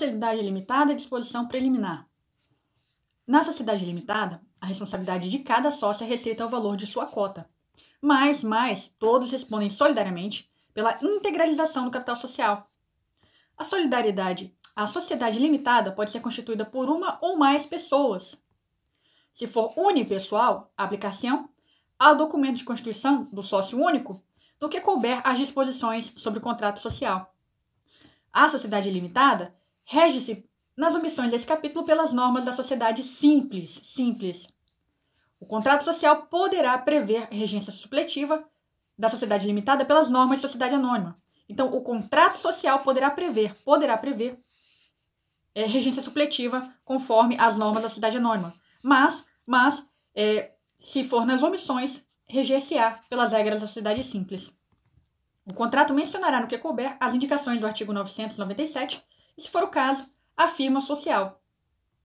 sociedade limitada e disposição preliminar. Na sociedade limitada, a responsabilidade de cada sócio é restrita ao valor de sua cota. Mas, mais, todos respondem solidariamente pela integralização do capital social. A solidariedade, a sociedade limitada pode ser constituída por uma ou mais pessoas. Se for unipessoal, a aplicação ao documento de constituição do sócio único do que couber as disposições sobre o contrato social. A sociedade limitada rege-se nas omissões desse capítulo pelas normas da sociedade simples, simples. O contrato social poderá prever regência supletiva da sociedade limitada pelas normas de sociedade anônima. Então, o contrato social poderá prever, poderá prever é, regência supletiva conforme as normas da sociedade anônima. Mas, mas é, se for nas omissões, reger-se-á pelas regras da sociedade simples. O contrato mencionará no que couber as indicações do artigo 997 se for o caso, a firma social.